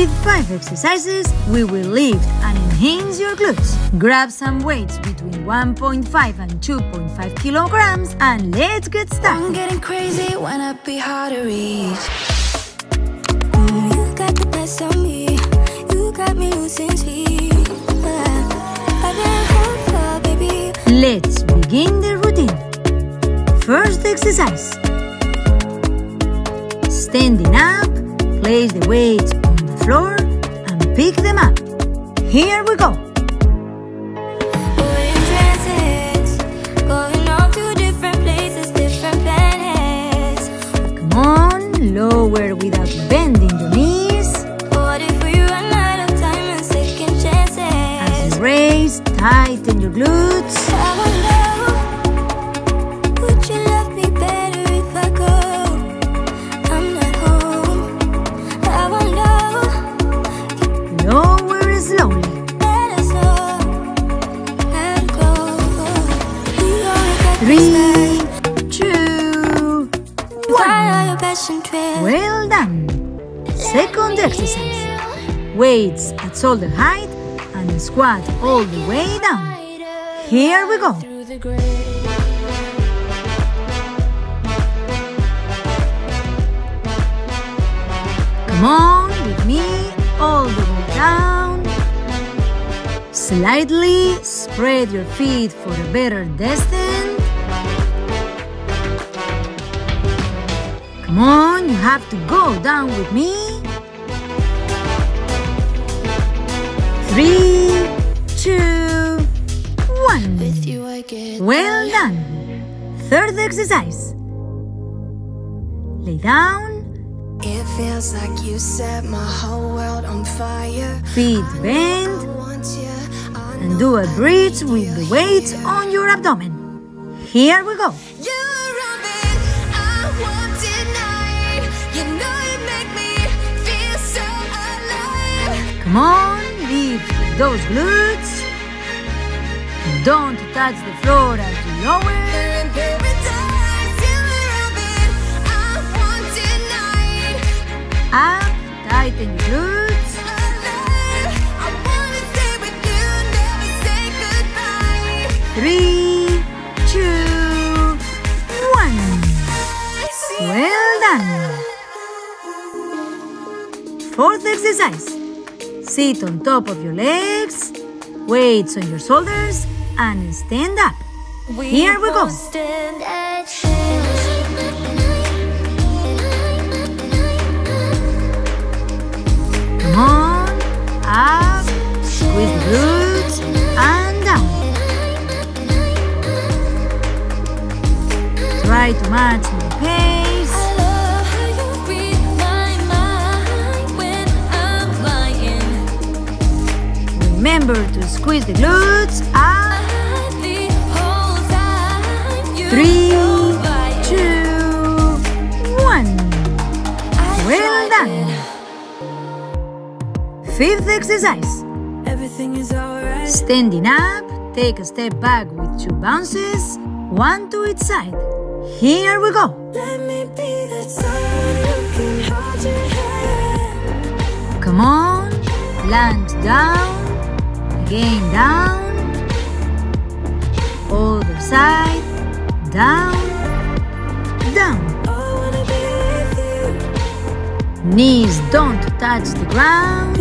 With 5 exercises, we will lift and enhance your glutes. Grab some weights between 1.5 and 2.5 kilograms and let's get started. I'm getting crazy when I be hard to reach. Mm, you got the best of me. You got me losing speed. But I can't hold for, baby. Let's begin the routine. First exercise. Standing up, place the weights on the floor and pick them up. Here we go. We're in transits, going off to different places, different planets. Come on, lower without bending your knees. What if we run out of time and second As you raise, tighten your glutes. Three, two, one. your passion trail. Well done. Second exercise. Weights at shoulder height and squat all the way down. Here we go. Through the gray. Come on with me all the way down. Slightly spread your feet for a better descent. Come on, you have to go down with me. Three, two, one. With you, I get Well done. Third exercise. Lay down, It feels like you set my whole world on fire. feet I bent, want you. I and do a bridge with the weights on your abdomen. Here we go. Come on, those glutes. Don't touch the floor as you lower. Up, tighten your glutes. Three, two, one. Well done. Fourth exercise. Sit on top of your legs, weights on your shoulders, and stand up. Here we go. Come on, up, squeeze the glutes, and down. Try to match Remember to squeeze the glutes up. The whole time you Three, two, one. Well done. Fifth exercise. Everything is alright. Standing up, take a step back with two bounces, one to each side. Here we go. Let me be the someone who can hold your hand. Come on, lunge down, again down, other side, down, down. Knees don't touch the ground.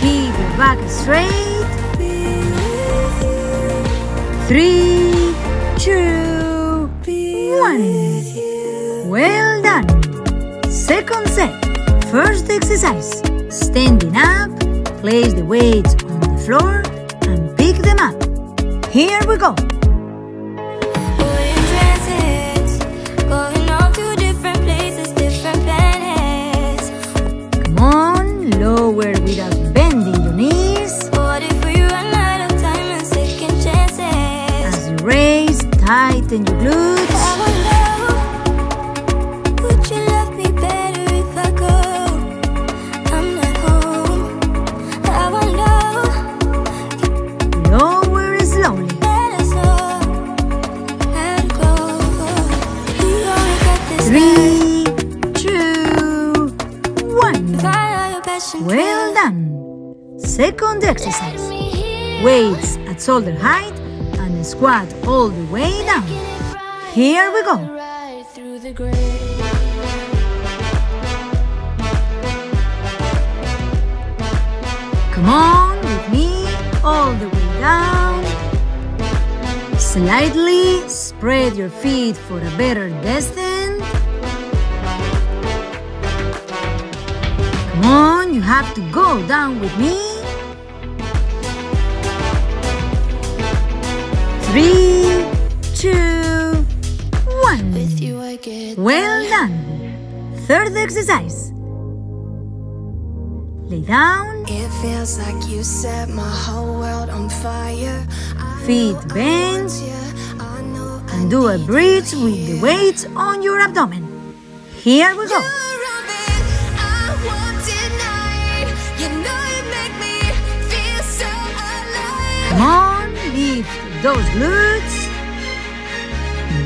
Keep your back straight. Three, two, one. Well done. Second set. First exercise. Standing up, place the weights on the floor and pick them up. Here we go. Shoulder height and squat all the way down. Here we go. Come on with me all the way down. Slightly spread your feet for a better descent. Come on, you have to go down with me. Three, two, one. With you, get Well done. Third exercise. Lay down, It feels like you set my whole world on fire. Feet bent, yeah, I know I and do a bridge with the weights on your abdomen. Here we go. Those glutes.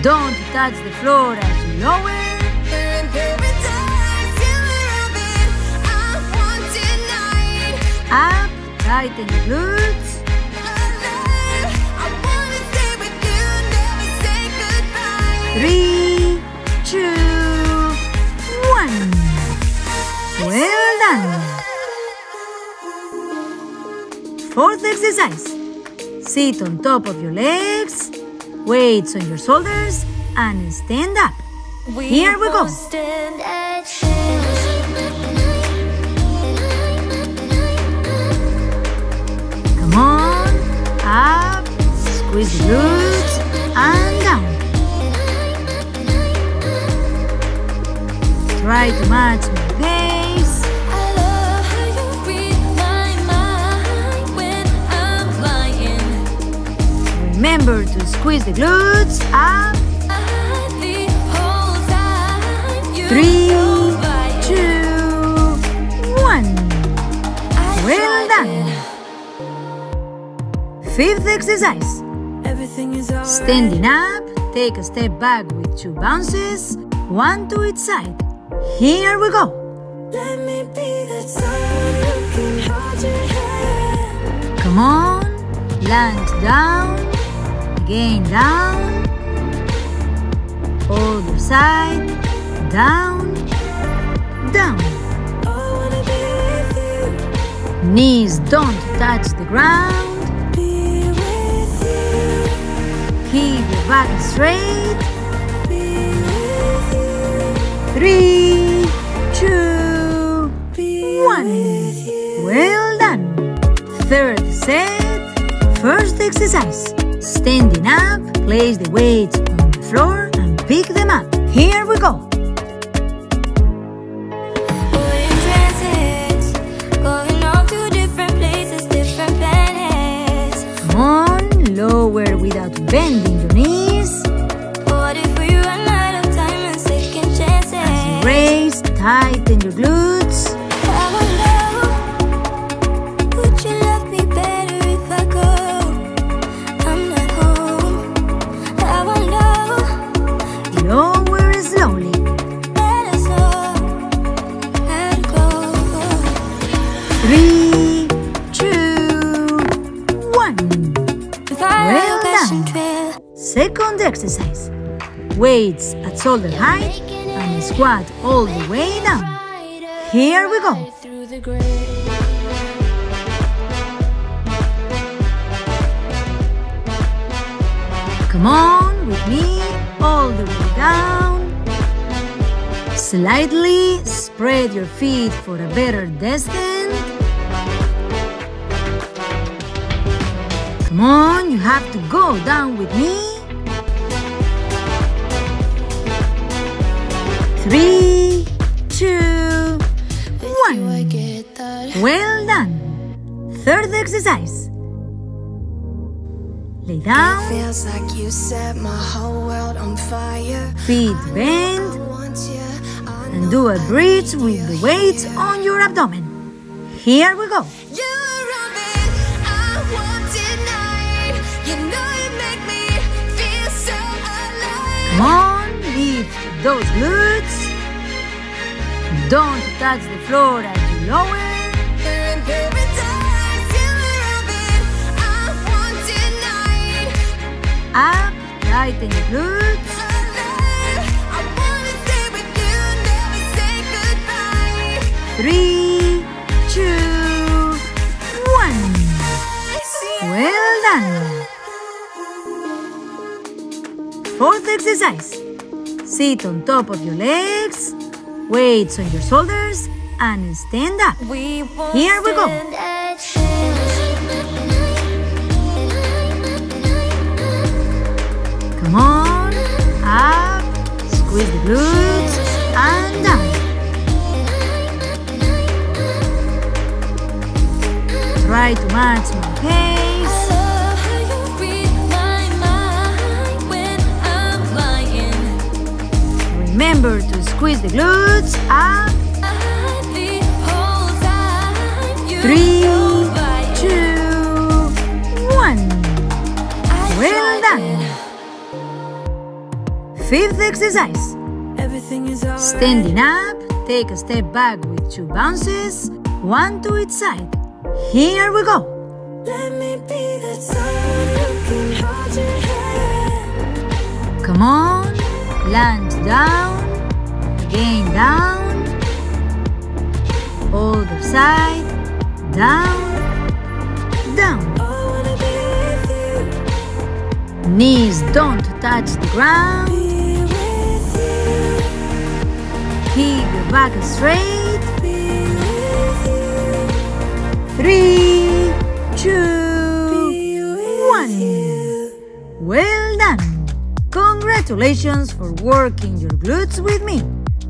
Don't touch the floor as you lower. We're in paradise. You're a bit I want tonight. Up, tighten the glutes. Alive. I wanna stay with you, never say goodbye. Three, two, one. Well done. Fourth exercise. Sit on top of your legs, weights on your shoulders, and stand up. Here we go. Come on, up, squeeze the glutes, and down. Try to match the glutes up. The whole time you Three, two, one. Well done. Fifth exercise. it. Everything is alright. Standing up, take a step back with two bounces, one to each side. Here we go. Let me be that someone who can hold your hand. Come on, lunge down, again down, other side, down, down. Knees don't touch the ground. Keep your back straight. Three, two, one. Well done. Third set. First exercise. Standing up, place the weights on the floor and pick them up. Here we go. We're in transit, going off to different places, different planets. Come on, lower without bending your knees. What if we run out of time and second chances? Raise, tighten your glutes. Second exercise. Weights at shoulder height and squat all the way down. Here we go. Come on with me all the way down. Slightly spread your feet for a better descent. Come on, you have to go down with me. Three, two, one. Well done. Third exercise. Lay down, Feels like you set my whole world on fire. feet bend, Want you, I and do a bridge with the weights on your abdomen. Here we go. Come lift those glutes. Don't touch the floor as you lower. Up, tighten your glutes. Three. Exercise. Sit on top of your legs, weights on your shoulders, and stand up. We Here we go. stand a chance. Come on, up, squeeze the glutes, and down. Try to match my pace. Remember to squeeze the glutes up. The whole time you Three, two, one. Well done. Fifth exercise. Everything is alright. Standing up, take a step back with two bounces, one to each side. Here we go. Let me be the time you can hold your hand. Come on, land down, again down, other side, down, down. Knees don't touch the ground. Keep your back straight. Three, two, one. Well done! Congratulations for working your glutes with me.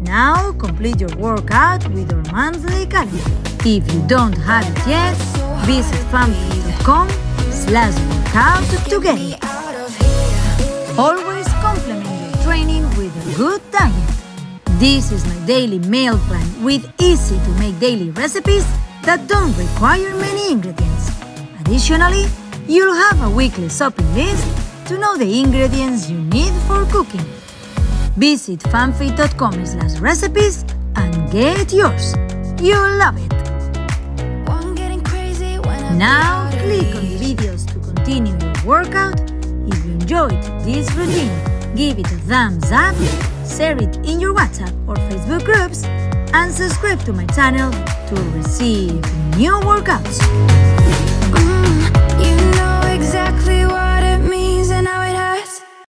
Now complete your workout with our monthly calendar. If you don't have it yet, visit funfitt.com slash workout to get it. Always complement your training with a good diet. This is my daily meal plan with easy to make daily recipes that don't require many ingredients. Additionally, you'll have a weekly shopping list to know the ingredients you need for cooking. Visit funfitt.com slash recipes and get yours. You'll love it. Now click on the videos to continue your workout. If you enjoyed this routine, give it a thumbs up, share it in your WhatsApp or Facebook groups, and subscribe to my channel to receive new workouts. Mm.